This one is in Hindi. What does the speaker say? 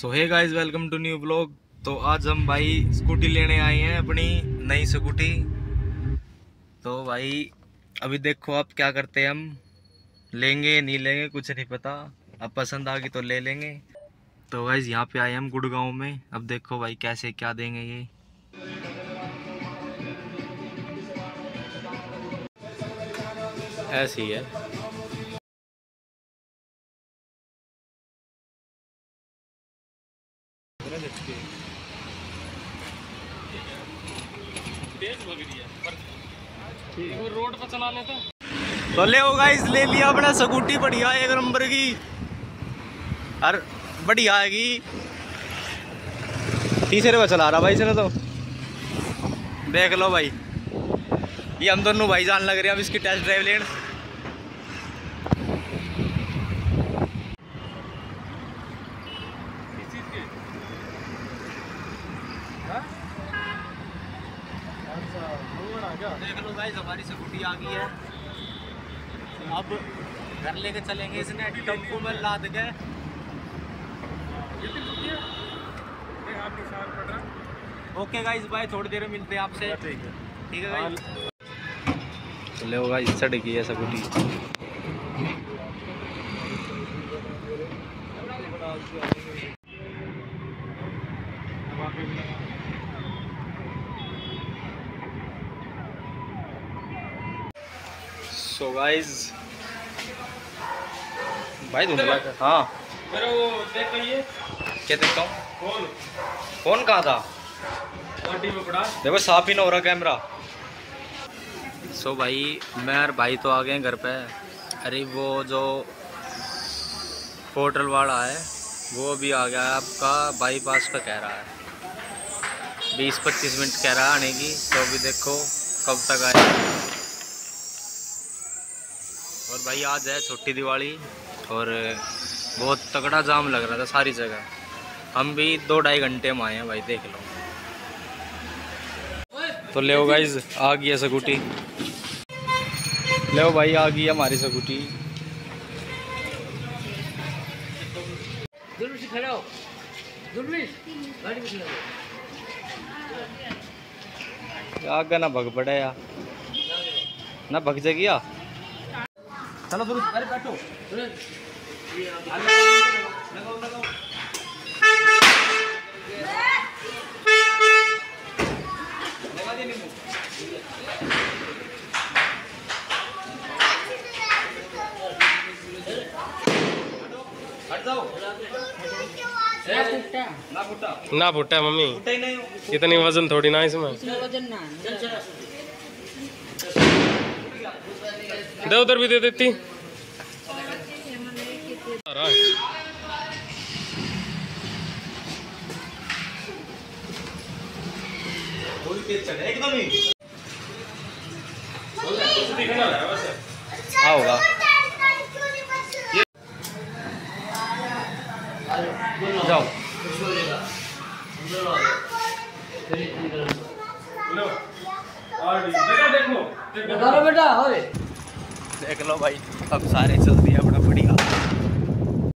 So hey guys welcome to new blog तो आज हम भाई स्कूटी लेने आए हैं अपनी नई स्कूटी तो भाई, अभी देखो आप क्या करते हैं हम। लेंगे, नहीं लेंगे, कुछ नहीं पता। अब पसंद आ गई तो ले लेंगे। तो गाइज़ यहाँ पे आए हम गुड़गांव में। अब देखो भाई कैसे क्या देंगे ये। ऐसी है। रोड पर चलाने तो तो ले हो गाइस ले लिया अपना स्कूटी, बढ़िया एक नंबर की। और बढ़िया आएगी तीसरे पर चला रहा भाई इसने तो। देख लो भाई। ये हम दोनों भाई जान लग रहे हैं अब इसकी टेस्ट ड्राइव लेने। देख लो गाइस हमारी स्कूटी आ गई है। अब घर लेके चलेंगे इसने टेंपो में लाद के। ओके गाइस बाय थोड़ी देर में मिलते हैं आपसे। ठीक है। ठीक है है स्कूटी सो गाइस भाई धुंधला का हाँ। मेरा वो देख लीजिए क्या देखता हूँ? फ़ोन फ़ोन कहाँ था? गाड़ी में पड़ा। देखो साफ़ ही ना हो रहा कैमरा सो so भाई मैं और भाई तो आ गए हैं घर पे। अरे वो जो पोर्टल वाला है वो भी आ गया है आपका बाईपास पे कह रहा है। बीस पच्चीस मिनट कह रहा है आने की। तो अभी देखो कब तक आए और भाई आज है छोटी दिवाली और बहुत तगड़ा जाम लग रहा था सारी जगह। हम भी दो ढाई घंटे में आए हैं भाई देख लो। तो ले गाइज़ आ गई है स्कूटी ले भाई आ गई हमारी स्कूटी आगे ना भग पड़े या ना भग जाएगी या चलो फिर अरे बैठो। लगाओ लगाओ लगा दिया हट जाओ ना फुटा। ना फुटा। मम्मी ही हो। इतनी वज़न थोड़ी ना इसमें। दे उधर भी दे देती। एकदम ही हाँ होगा जाओ। देख। लो भाई अब सारे चल दिए अपना